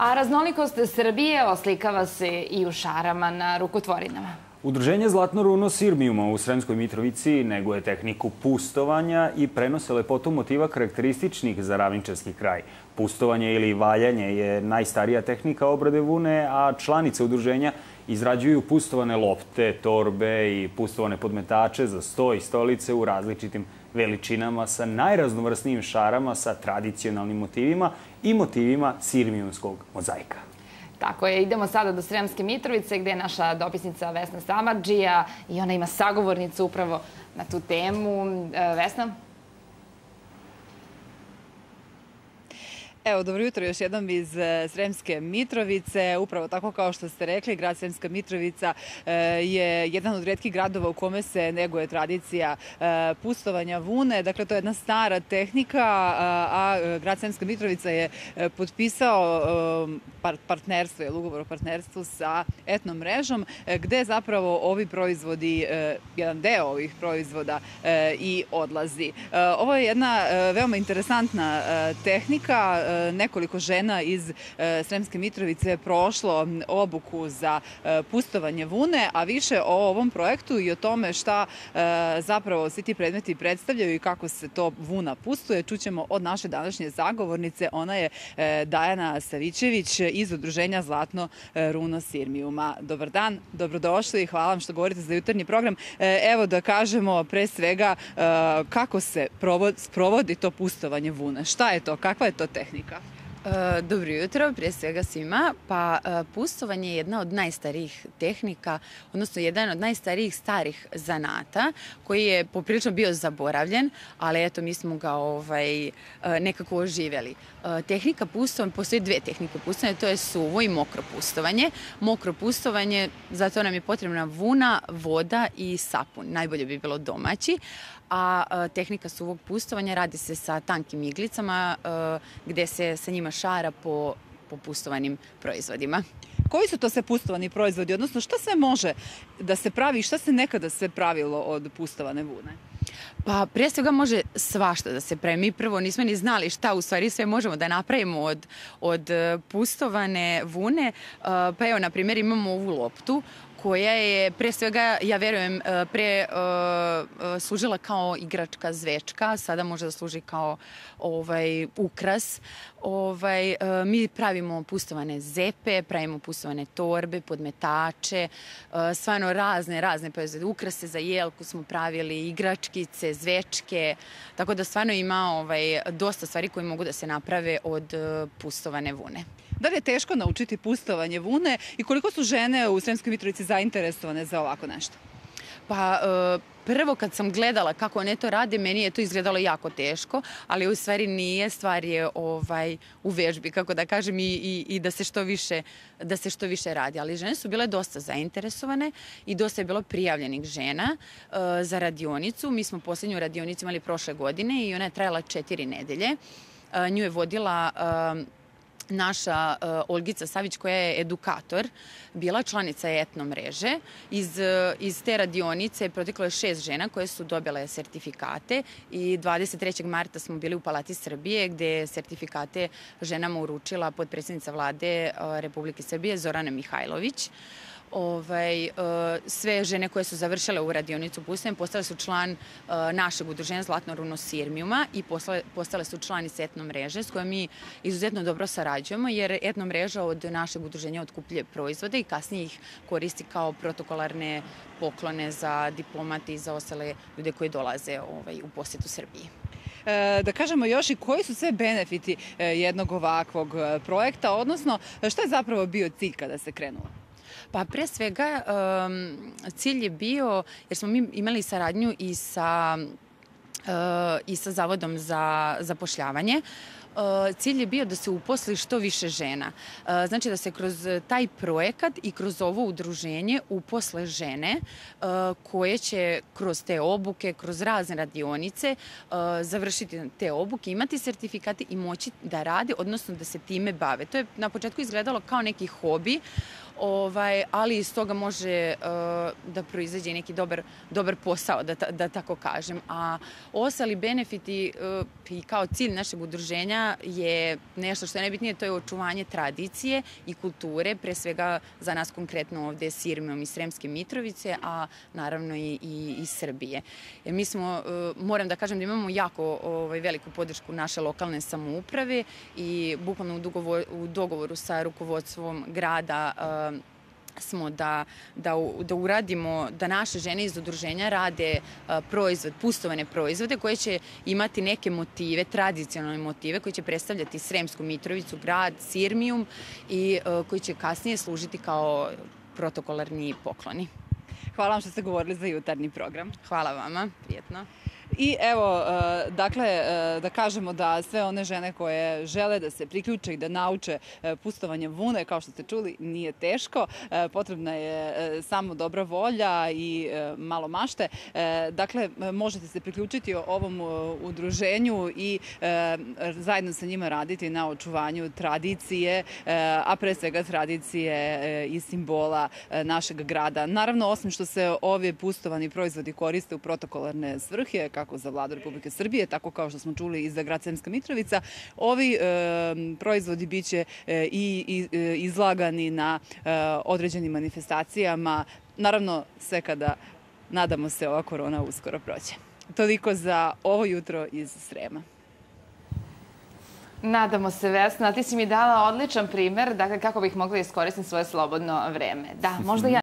A raznolikost Srbije oslikava se i u šarama na rukotvorinama. Udruženje Zlatno runo Sirmijuma u Sremskoj Mitrovici neguje tehniku pustovanja i prenose lepotu motiva karakterističnih za Ravinčarski kraj. Pustovanje ili valjanje je najstarija tehnika obrade vune, a članice udruženja izrađuju pustovane lopte, torbe i pustovane podmetače za sto i stolice u različitim veličinama sa najraznovrsnijim šarama sa tradicionalnim motivima i motivima sirmijunskog mozaika. Tako je, idemo sada do Sremske Mitrovice gde je naša dopisnica Vesna Samarđija i ona ima sagovornicu upravo na tu temu. E, Vesna? Evo, dobro jutro još jednom iz e, Sremske Mitrovice. Upravo tako kao što ste rekli, grad Sremska Mitrovica e, je jedan od redkih gradova u kome se neguje tradicija e, pustovanja vune. Dakle, to je jedna stara tehnika, a grad Sremska Mitrovica je potpisao partnerstvo, je ugovor o partnerstvu sa etnom mrežom, gde zapravo ovi proizvodi, jedan deo ovih proizvoda i odlazi. Ovo je jedna veoma interesantna tehnika, nekoliko žena iz e, Sremske Mitrovice prošlo obuku za e, pustovanje vune, a više o ovom projektu i o tome šta e, zapravo svi ti predmeti predstavljaju i kako se to vuna pustuje, čućemo od naše današnje zagovornice. Ona je Dajana Savićević iz Udruženja Zlatno Runo Sirmijuma. Dobar dan, dobrodošli i hvala vam što govorite za jutarnji program. Evo da kažemo pre svega kako se sprovodi to pustovanje vune. Šta je to? Kakva je to tehnika? Tehnika? E, dobro jutro, prije svega svima. Pa, e, pustovanje je jedna od najstarijih tehnika, odnosno jedan od najstarijih starih zanata, koji je poprilično bio zaboravljen, ali eto, mi smo ga ovaj, e, nekako oživjeli. Tehnika pustovanja, postoji dve tehnike pustovanja, to je suvo i mokro pustovanje. Mokro pustovanje, zato nam je potrebna vuna, voda i sapun. Najbolje bi bilo domaći a tehnika suvog pustovanja radi se sa tankim iglicama gde se sa njima šara po, po pustovanim proizvodima. Koji su to sve pustovani proizvodi, odnosno šta sve može da se pravi i šta se nekada sve pravilo od pustovane vune? Pa prije svega može svašta da se pravi. Mi prvo nismo ni znali šta u stvari sve možemo da napravimo od, od pustovane vune. Pa evo, na primjer, imamo ovu loptu koja je pre svega, ja verujem, e, pre uh, služila kao igračka zvečka, sada može da služi kao ovaj, ukras. Ovaj, uh, mi pravimo pustovane zepe, pravimo pustovane torbe, podmetače, uh, stvarno razne, razne proizvode. Ukrase za jelku smo pravili, igračkice, zvečke, tako da stvarno ima ovaj, dosta stvari koje mogu da se naprave od pustovane vune. Da li je teško naučiti pustovanje vune i koliko su žene u Sremskoj Mitrovici zainteresovane za ovako nešto? Pa, e, prvo kad sam gledala kako one to rade, meni je to izgledalo jako teško, ali u stvari nije, stvar je ovaj, u vežbi, kako da kažem, i, i, i da se što više da se što više radi. Ali žene su bile dosta zainteresovane i dosta je bilo prijavljenih žena uh, za radionicu. Mi smo poslednju radionicu imali prošle godine i ona je trajala četiri nedelje. Uh, nju je vodila uh, naša uh, Olgica Savić koja je edukator, bila članica etno mreže. Iz, uh, iz te radionice proteklo je šest žena koje su dobile sertifikate i 23. marta smo bili u Palati Srbije gde je sertifikate ženama uručila podpredsjednica vlade uh, Republike Srbije Zorana Mihajlović. Uh, ovaj, uh, sve žene koje su završile u radionicu Pustem postale su član uh, našeg udruženja Zlatno runo Sirmijuma i postale, postale su članice etno mreže s kojom mi izuzetno dobro sarađujemo jer etno mreža od našeg udruženja otkupljuje proizvode i kasnije ih koristi kao protokolarne poklone za diplomate i za ostale ljude koji dolaze ovaj, u posetu Srbiji e, da kažemo još i koji su sve benefiti jednog ovakvog projekta, odnosno šta je zapravo bio cilj kada se krenulo? Pa pre svega um, cilj je bio, jer smo mi imali saradnju i sa, uh, i sa Zavodom za zapošljavanje, Uh, cilj je bio da se uposli što više žena. Uh, znači da se kroz taj projekat i kroz ovo udruženje uposle žene koje će kroz te obuke, kroz razne radionice završiti te obuke, imati sertifikate i moći da rade, odnosno da se time bave. To je na početku izgledalo kao neki hobi, ovaj, ali iz toga može uh, da proizađe neki dobar, dobar posao, da, da tako kažem. A ostali benefiti uh, i kao cilj našeg udruženja je nešto što je najbitnije, to je očuvanje tradicije i kulture, pre svega za nas konkretno ovde Sirmijom iz Sremske Mitrovice, a naravno i, i iz Srbije. Jer mi smo, uh, moram da kažem da imamo jako ovaj, veliku podršku naše lokalne samouprave i bukvalno u, dogovor, u dogovoru sa rukovodstvom grada smo da, da, da uradimo, da naše žene iz udruženja rade a, proizvod, pustovane proizvode koje će imati neke motive, tradicionalne motive koje će predstavljati Sremsku Mitrovicu, grad, Sirmijum i a, koji će kasnije služiti kao protokolarni pokloni. Hvala vam što ste govorili za jutarnji program. Hvala vama, prijetno. I evo, e, dakle, e, da kažemo da sve one žene koje žele da se priključe i da nauče e, pustovanje vune, kao što ste čuli, nije teško. Potrebna je samo dobra volja i malo mašte. Dakle, možete se priključiti ovom udruženju i zajedno sa njima raditi na očuvanju tradicije, a pre svega tradicije i simbola našeg grada. Naravno, osim što se ove pustovani proizvodi koriste u protokolarne svrhe, kako za vladu Republike Srbije, tako kao što smo čuli i za grad Sremska Mitrovica. Ovi e, proizvodi biće e, i, e, izlagani na e, određenim manifestacijama. Naravno, sve kada nadamo se ova korona uskoro proće. Toliko za ovo jutro iz Srema. Nadamo se, Vesna. Ti si mi dala odličan primer, dakle, kako bih mogla iskoristiti svoje slobodno vreme. Da, možda ja